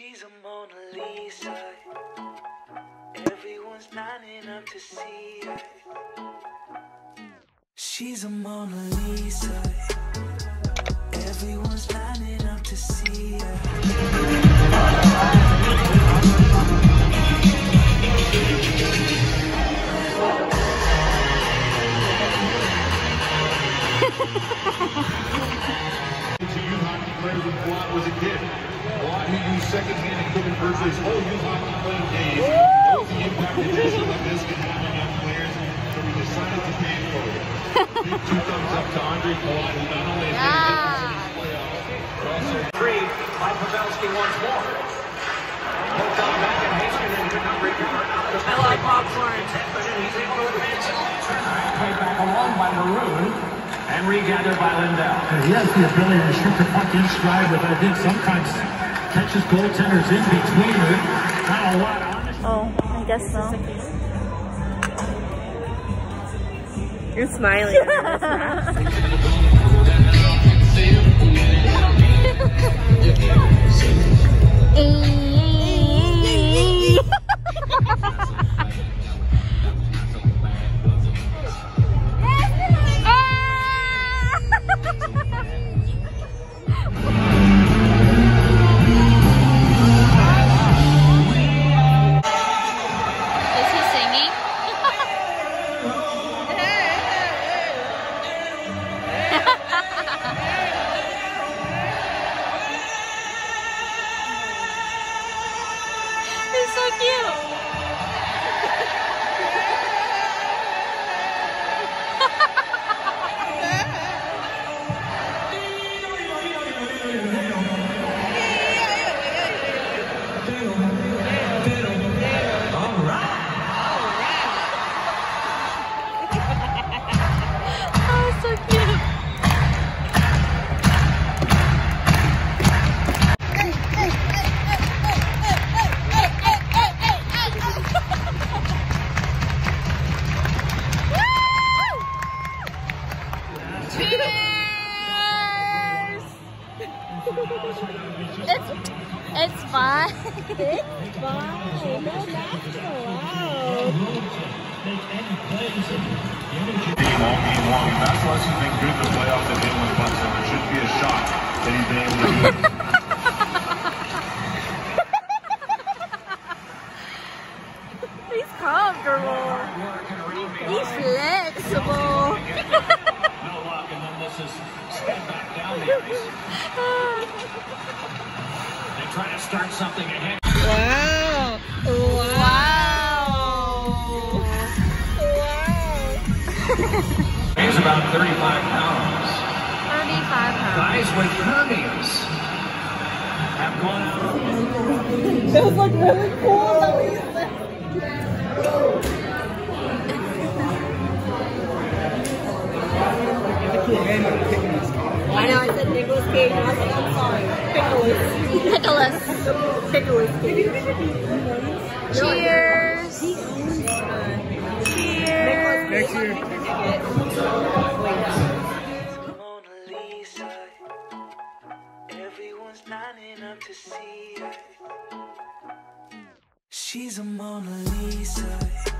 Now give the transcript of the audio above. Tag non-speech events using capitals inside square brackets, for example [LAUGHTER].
She's a Mona Lisa. Everyone's lining up to see her. She's a Mona Lisa. Everyone's lining up to see her. [LAUGHS] to youth hockey was a. Watt, who used second-hand equipment virtually his whole youth hockey playing days, knows the impact a decision like this can have on young players, so we decided to pay for it. [LAUGHS] Big two thumbs up to Ondrej Palat, who not only has made a difference in these playoffs, but also Three by Pavelski once more. Poked on back and Hasted and could not break your heart. I like popcorn. He's able to advance it. Played back along by Maroon and regathered by Lindell. He has the ability to shoot the puck in stride, but I think sometimes catches goaltenders in between it. Not a lot. Oh, I guess so. You're smiling. [LAUGHS] Cheers! It's it's fine. It's fine. No natural. game all game long. And that's why he's been good the playoffs at with pucks, there should be a shot that he's been able to do. He's comfortable. He's flexible. No luck, and then this is sped back down the ice. They try to start something ahead. Wow. Wow. [LAUGHS] Wow. Weighs about 35 pounds. 35 pounds. Guys with hernias have gone out. That was like really cool. That was like- I know, I Nicholas. Nicholas Cheers. Cheers. Next year. Everyone's lining up to see her. She's a Mona Lisa.